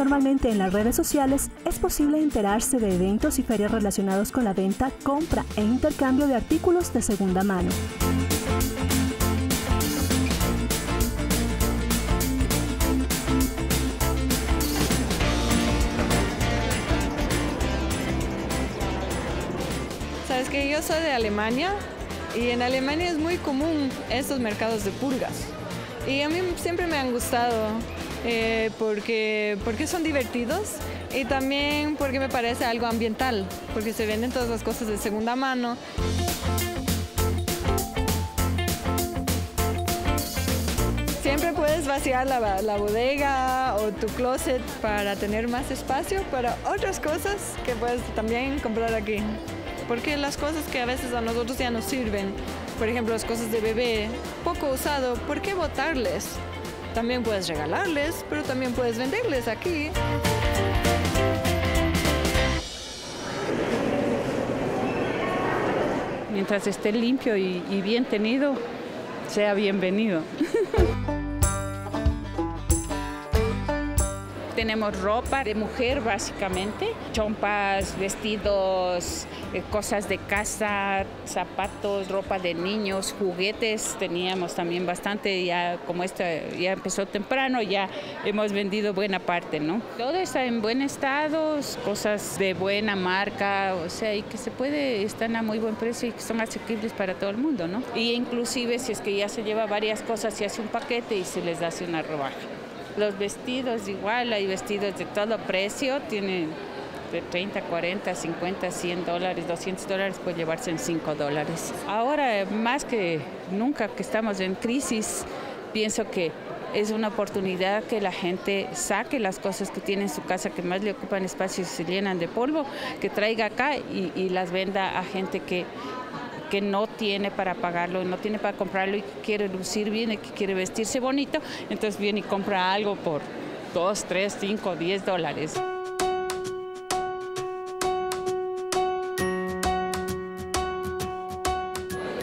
normalmente en las redes sociales, es posible enterarse de eventos y ferias relacionados con la venta, compra e intercambio de artículos de segunda mano. Sabes que yo soy de Alemania y en Alemania es muy común estos mercados de pulgas. Y a mí siempre me han gustado eh, porque, porque son divertidos y también porque me parece algo ambiental, porque se venden todas las cosas de segunda mano. Siempre puedes vaciar la, bodega o tu closet para tener más espacio para otras cosas que puedes también comprar aquí. Porque las cosas que a veces a nosotros ya nos sirven, por ejemplo las cosas de bebé, poco usado, ¿por qué botarles? También puedes regalarles, pero también puedes venderles aquí. Mientras esté limpio y, bien tenido, sea bienvenido. tenemos ropa de mujer básicamente, chompas, vestidos, cosas de casa, zapatos, ropa de niños, juguetes, teníamos también bastante, ya como esta ya empezó temprano, ya hemos vendido buena parte, ¿no? Todo está en buen estado, cosas de buena marca, o sea, y que se puede, están a muy buen precio y que son asequibles para todo el mundo, ¿no? Y inclusive si es que ya se lleva varias cosas, se hace un paquete y se les hace una rebaja. Los vestidos igual, hay vestidos de todo precio, tienen de 30, 40, 50, 100 dólares, 200 dólares, puede llevarse en 5 dólares. Ahora, más que nunca que estamos en crisis, pienso que es una oportunidad que la gente saque las cosas que tiene en su casa que más le ocupan espacio y se llenan de polvo, que traiga acá y, y las venda a gente que que no tiene para pagarlo, no tiene para comprarlo y quiere lucir bien y que quiere vestirse bonito, entonces viene y compra algo por 2, 3, 5, 10 dólares.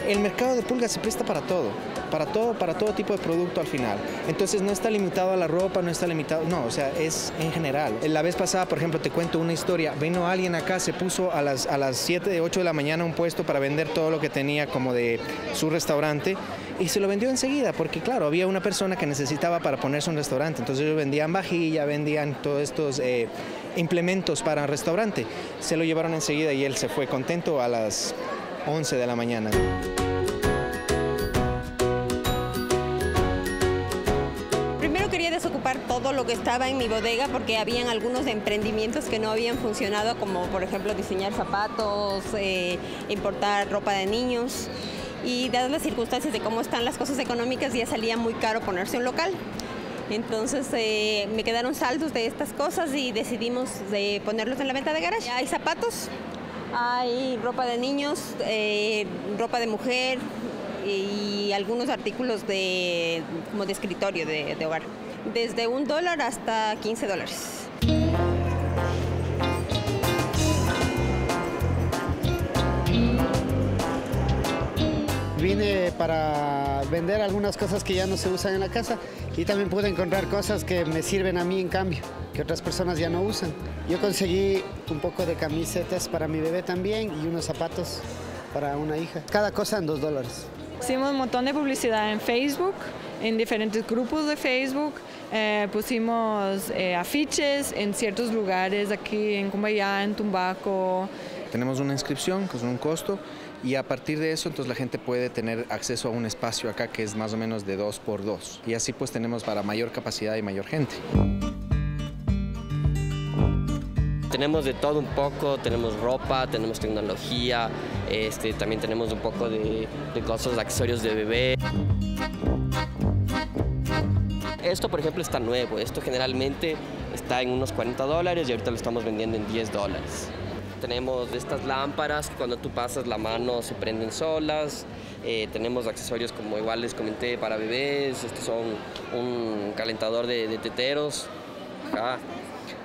El mercado de pulgas se presta para todo, para todo, para todo tipo de producto al final. Entonces no está limitado a la ropa, no está limitado, no, o sea, es en general. La vez pasada, por ejemplo, te cuento una historia, vino alguien acá, se puso a las, a las 7, 8 de la mañana un puesto para vender todo lo que tenía como de su restaurante y se lo vendió enseguida, porque claro, había una persona que necesitaba para ponerse un restaurante, entonces ellos vendían vajilla, vendían todos estos eh, implementos para un restaurante. Se lo llevaron enseguida y él se fue contento a las 11 de la mañana. Lo que estaba en mi bodega porque habían algunos emprendimientos que no habían funcionado, como por ejemplo diseñar zapatos, eh, importar ropa de niños. Y dadas las circunstancias de cómo están las cosas económicas, ya salía muy caro ponerse un local. Entonces eh, me quedaron saldos de estas cosas y decidimos de ponerlos en la venta de garage. Hay zapatos, hay ropa de niños, eh, ropa de mujer y algunos artículos de, como de escritorio de hogar. Desde un dólar hasta 15 dólares. Vine para vender algunas cosas que ya no se usan en la casa y también pude encontrar cosas que me sirven a mí en cambio, que otras personas ya no usan. Yo conseguí un poco de camisetas para mi bebé también y unos zapatos para una hija. Cada cosa en dos dólares. Hicimos un montón de publicidad en Facebook, en diferentes grupos de Facebook. Eh, pusimos eh, afiches en ciertos lugares, aquí en Cumbayá, en Tumbaco. Tenemos una inscripción, que es un costo, y a partir de eso entonces la gente puede tener acceso a un espacio acá que es más o menos de dos por dos. Y así pues tenemos para mayor capacidad y mayor gente. Tenemos de todo un poco, tenemos ropa, tenemos tecnología, este, también tenemos un poco de, de cosas, accesorios de bebé. Esto, por ejemplo, está nuevo. Esto generalmente está en unos 40 dólares y ahorita lo estamos vendiendo en 10 dólares. Tenemos estas lámparas que cuando tú pasas la mano se prenden solas. Eh, tenemos accesorios como igual les comenté para bebés. Estos son un calentador de, teteros.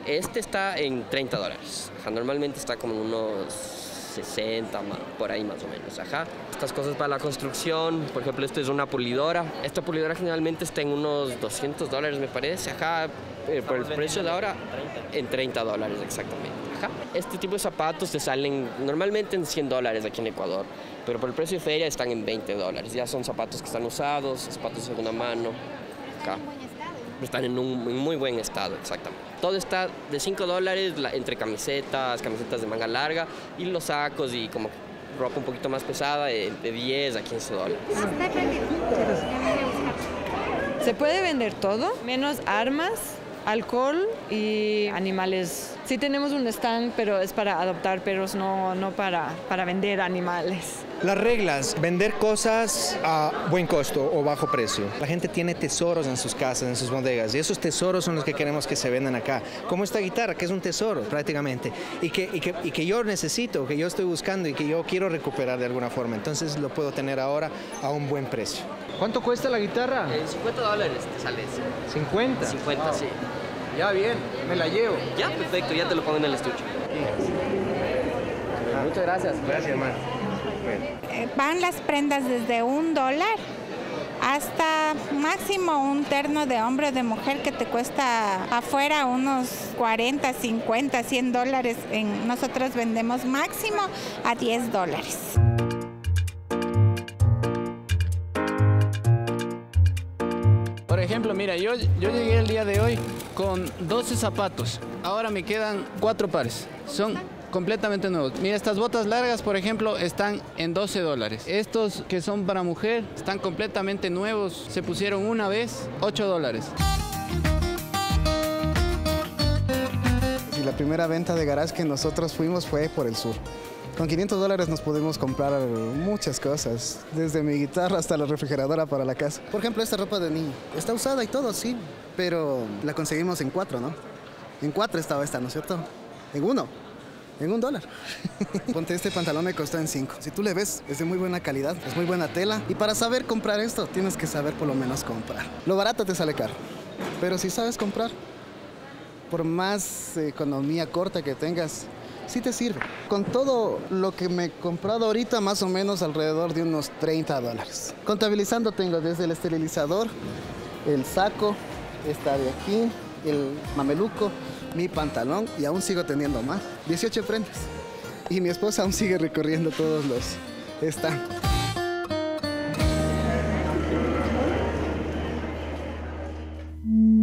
Este está en 30 dólares. Normalmente está como unos 60, por ahí más o menos. Ajá. Estas cosas para la construcción, por ejemplo, esto es una pulidora. Esta pulidora generalmente está en unos 200 dólares, me parece. Ajá, eh, por el precio de ahora, en 30 dólares exactamente. Ajá. Este tipo de zapatos te salen normalmente en 100 dólares aquí en Ecuador, pero por el precio de feria están en 20 dólares. Ya son zapatos que están usados, zapatos de segunda mano. Están en un muy buen estado, exactamente. Todo está de 5 dólares entre camisetas, camisetas de manga larga y los sacos y como ropa un poquito más pesada de, de 10 a 15 dólares. Se puede vender todo, menos armas, alcohol y animales. Sí tenemos un stand, pero es para adoptar perros, no, no para, para vender animales. Las reglas, vender cosas a buen costo o bajo precio. La gente tiene tesoros en sus casas, en sus bodegas, y esos tesoros son los que queremos que se vendan acá. Como esta guitarra, que es un tesoro prácticamente, y que, y que, y que yo necesito, que yo estoy buscando y que yo quiero recuperar de alguna forma. Entonces lo puedo tener ahora a un buen precio. ¿Cuánto cuesta la guitarra? 50 dólares te sale. 50. 50, sí. Ya bien, me la llevo. Ya, perfecto, ya te lo pongo en el estuche. Muchas gracias. Gracias, hermano. Eh, Van las prendas desde un dólar hasta máximo un terno de hombre o de mujer que te cuesta afuera unos 40, 50, 100 dólares. En, nosotros vendemos máximo a 10 dólares. Por ejemplo, mira, yo, yo llegué el día de hoy con 12 zapatos. Ahora me quedan 4 pares. Son completamente nuevos. Mira, estas botas largas, por ejemplo, están en 12 dólares. Estos que son para mujer están completamente nuevos. Se pusieron una vez, 8 dólares. Y la primera venta de garage que nosotros fuimos fue por el sur. Con 500 dólares nos pudimos comprar muchas cosas, desde mi guitarra hasta la refrigeradora para la casa. Por ejemplo, esta ropa de niño. Está usada y todo, sí, pero la conseguimos en cuatro, ¿no? En cuatro estaba esta, ¿no es cierto? En uno, en un dólar. Ponte este pantalón me costó en cinco. Si tú le ves, es de muy buena calidad, es muy buena tela. Y para saber comprar esto, tienes que saber por lo menos comprar. Lo barato te sale caro, pero si sabes comprar, por más economía corta que tengas, sí te sirve. Con todo lo que me he comprado ahorita, más o menos alrededor de unos 30 dólares. Contabilizando tengo desde el esterilizador, el saco, esta de aquí, el mameluco, mi pantalón y aún sigo teniendo más. 18 prendas. Y mi esposa aún sigue recorriendo todos los stands.